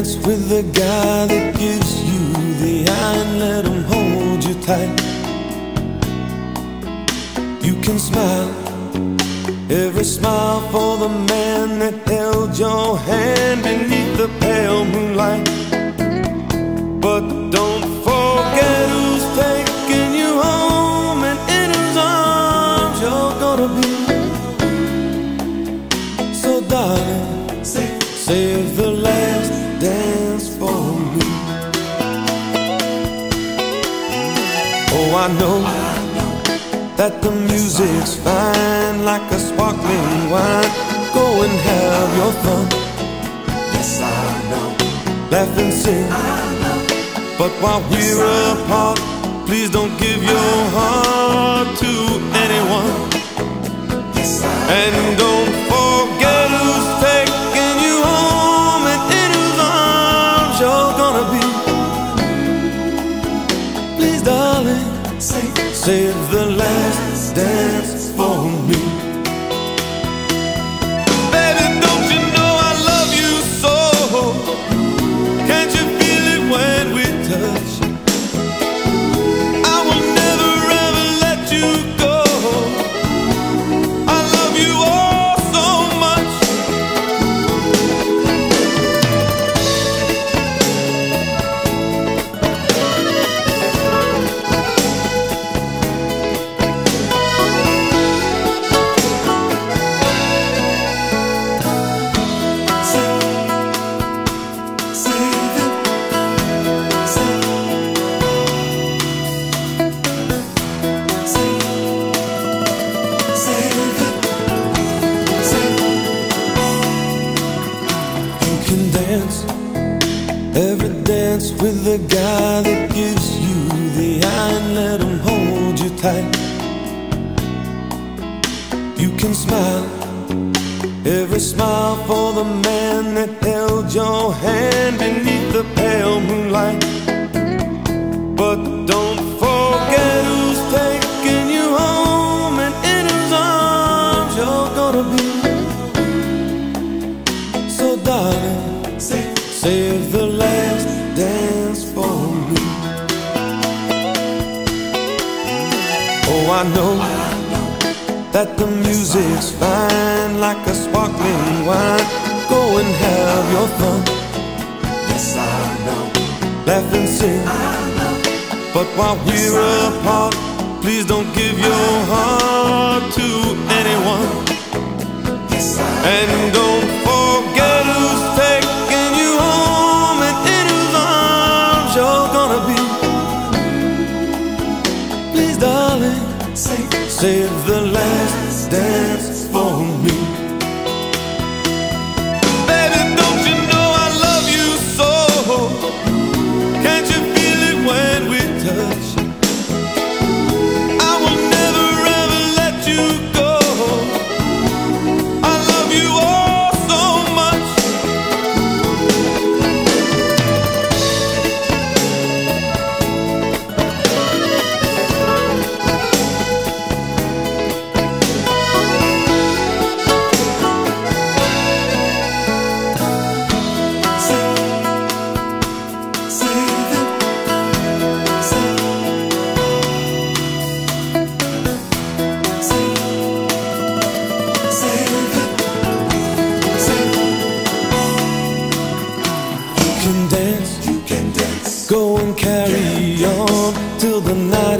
with the guy that gives you the eye and let him hold you tight. You can smile, every smile for the man that held your hand beneath the pale moonlight. But don't forget who's taking you home and in whose arms you're gonna be. So, darling, save the I know that the music's fine like a sparkling wine. Go and have your fun. Yes, I know. Laugh and sing. But while we're apart, please don't give your heart to anyone. Yes, I And don't save the dance with the guy that gives you the eye and let him hold you tight. You can smile every smile for the man that held your hand beneath the pale moonlight. But don't forget who's taking you home and in whose arms you're gonna be. So, darling, Save save the that the music's fine like a sparkling wine. Go and have your fun, Yes, I know. laugh and sing. But while we're apart, please don't give your heart to anyone. Yes, I And don't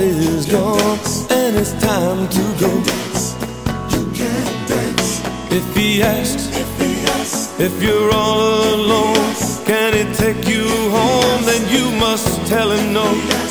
is gone and it's time to go. Dance. You can dance. If he asks If he asks, if you're all alone, can he take you home? Then you must tell him no.